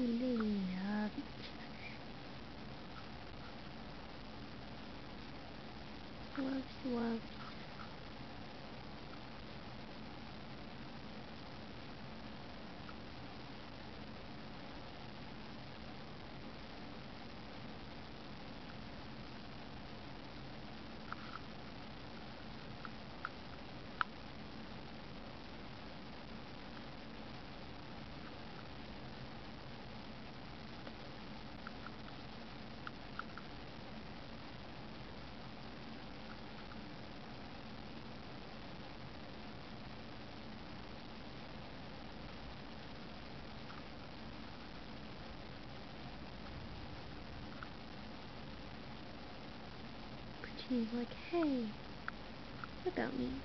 love each She's like, hey, look at me.